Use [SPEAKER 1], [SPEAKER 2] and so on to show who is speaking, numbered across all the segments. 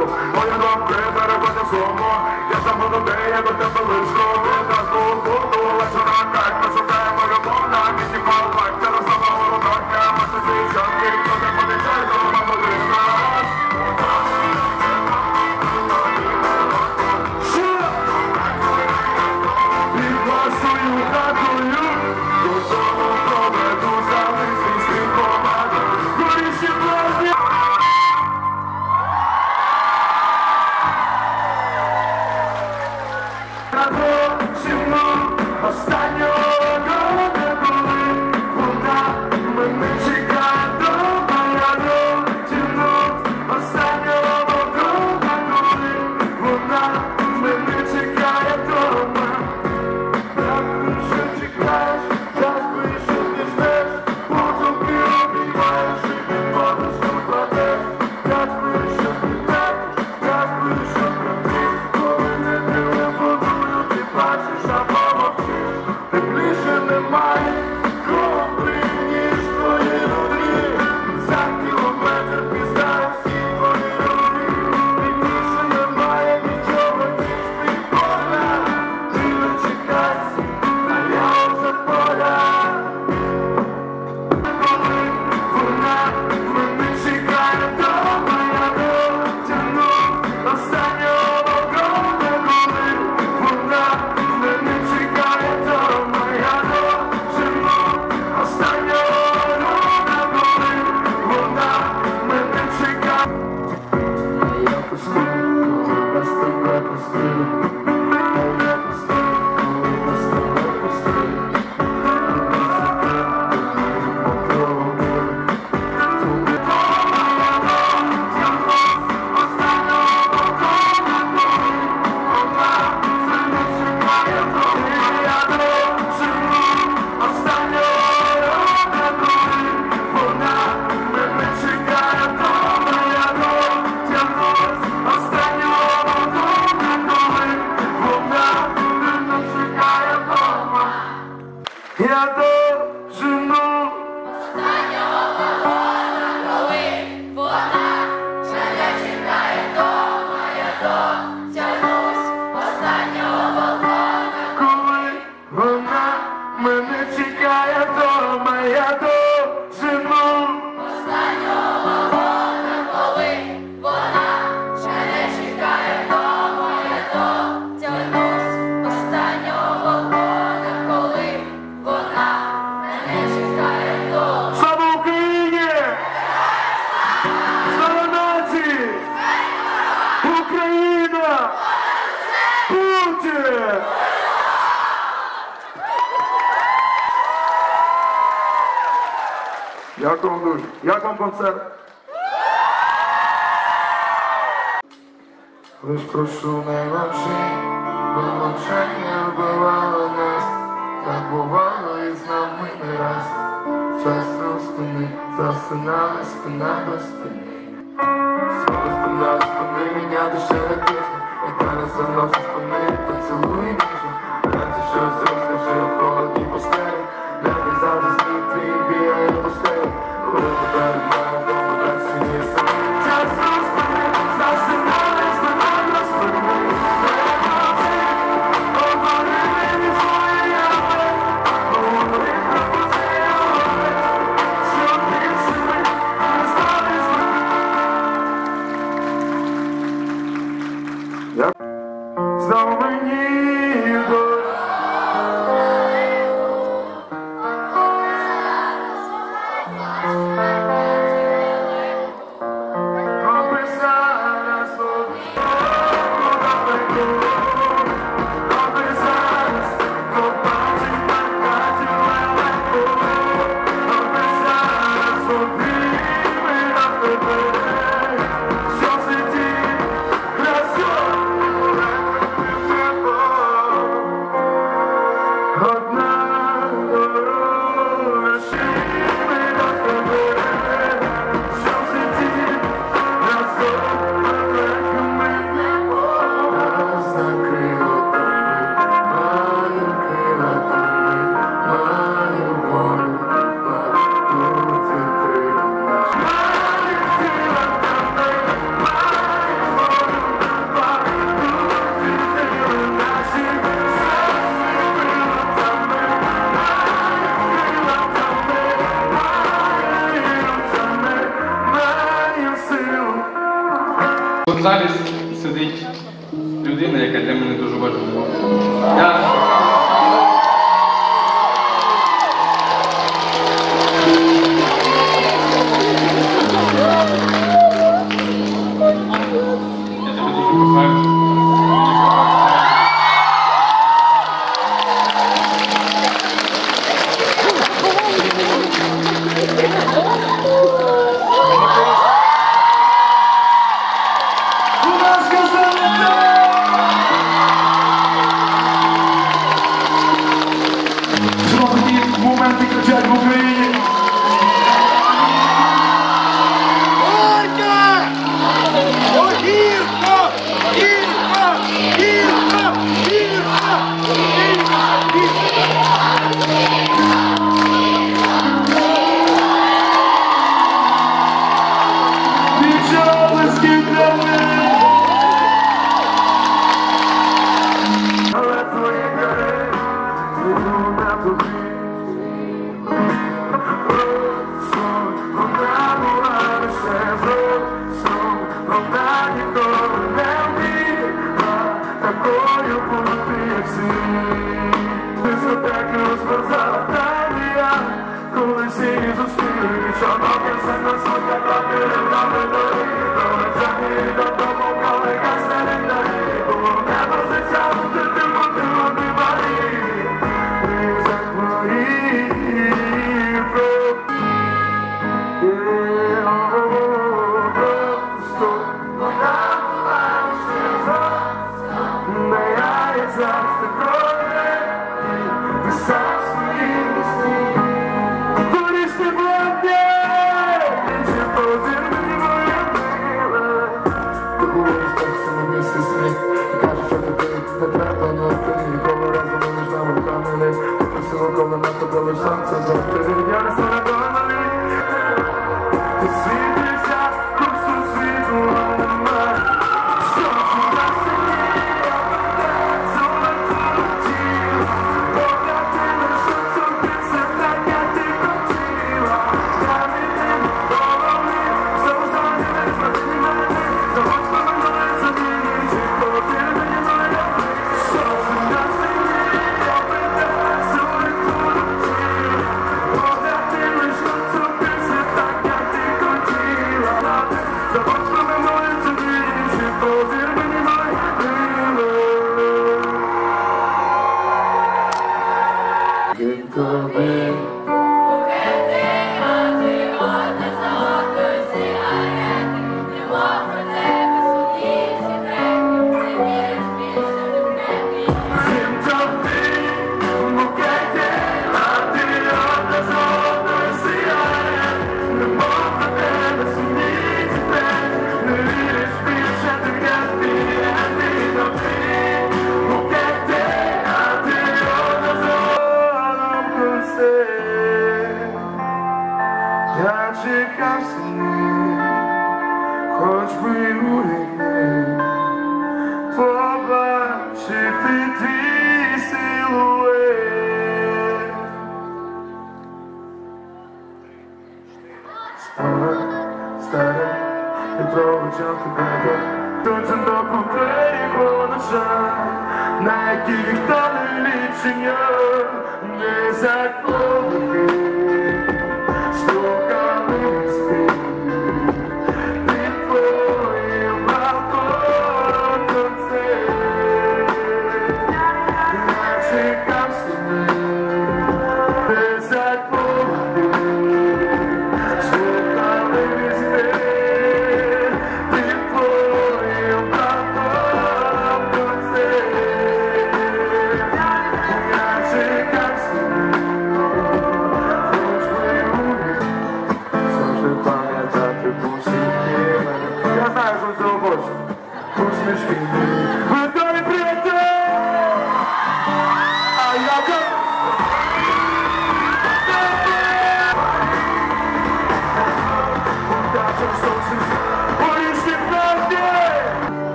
[SPEAKER 1] olhando a концерт.
[SPEAKER 2] Лиш прошу не мовчи, бо мовчання вбивало нас, так бувало і з нами не раз. Час розпини, засинали спина до спини. Свого спина до спини, мене душа не тисне, яка не за мною спини, поцілує ніжно, раді, що зовсім в холоді постелі. Niggas on the street, being able
[SPEAKER 3] to stay. залі сидить людина, яка для мене дуже важлива. Я... Я тебе дуже кохаю.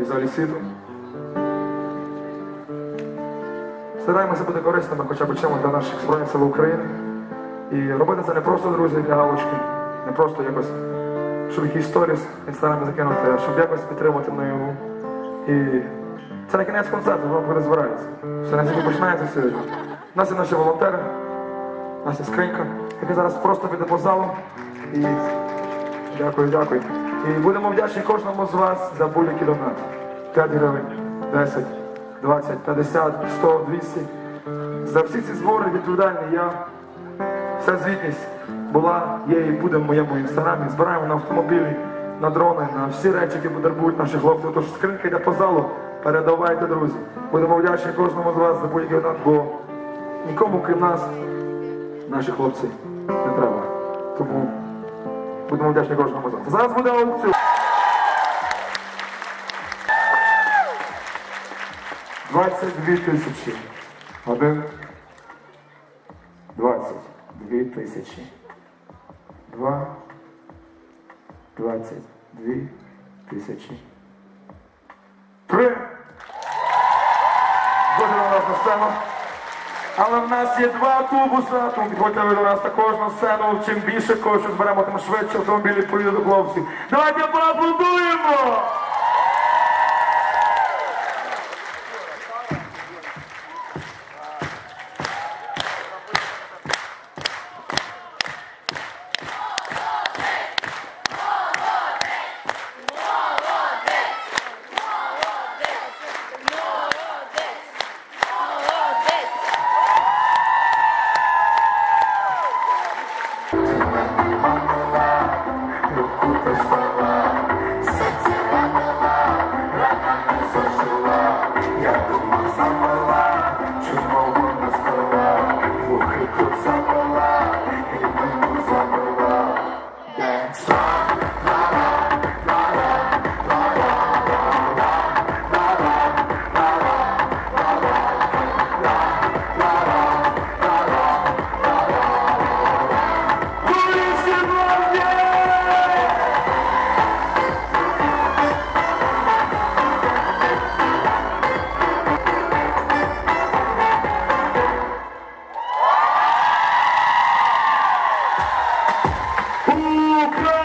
[SPEAKER 3] І взагалі світу. Стараємося бути корисними хоча б чимось для наших Збройних сил України. І робити це не просто, друзі, для галочки, не просто якось, щоб якийсь сторіс інстаграмі закинути, а щоб якось підтримати наяву. І це не кінець концерту, воно буде збирається. Все не тільки починається сьогодні. У нас є наші волонтери, є скринька, яка зараз просто піде по залу. І дякую, дякую. І будемо вдячні кожному з вас за будь-який донат. 5 гривень, 10, 20, 50, 100, 200. За всі ці збори відповідальний я. Вся звітність була, є і буде в моєму інстаграмі. Збираємо на автомобілі, на дрони, на всі речі, які потребують наші хлопці. Тож скринька йде по залу. Передавайте, друзі. Будемо вдячні кожному з вас за будь-який донат, бо нікому, крім нас, наші хлопці не треба. Тому будемо вдячні кожному. Зараз буде аукціон. 22 тисячі. Один. 22 тисячі. Два. 22 тисячі. Три. До нас на сцену. Але в нас є два тубуса, тому підходьте до нас також на сцену. Чим більше коштів зберемо, тим швидше автомобілі поїде до хлопців. Давайте поаплодуємо! you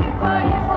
[SPEAKER 3] me conhecer.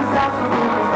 [SPEAKER 3] Дякую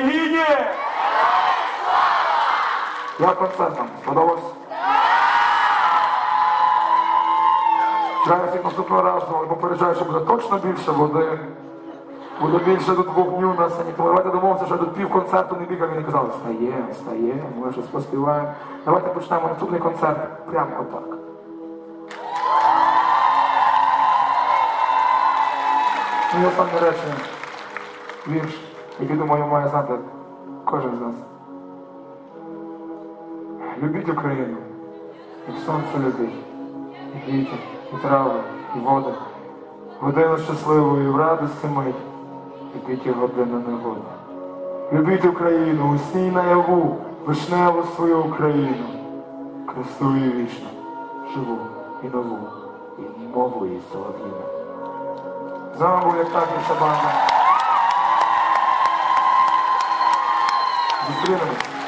[SPEAKER 4] Україні! Як концертам? Сподобався?
[SPEAKER 3] Чекаю всіх наступного разу, але попереджаю, що буде точно більше води. Буде більше тут вогню на сцені. Тому давайте домовимося, що тут пів концерту не бігав і не казали, встає, встає, ми щось поспіваємо. Давайте почнемо наступний концерт прямо отак. І останнє речення. Вірш, який, думаю, має знати кожен з нас. Любіть Україну, як сонце любить, і вітер, і трави, і води. Годину щасливу і в радості мить, любіть і годину негоди. Любіть Україну, усній наяву, вишневу свою Україну, красу і вічну, живу і нову, і мову її солов'їну. З вами як так і вся ま
[SPEAKER 5] す。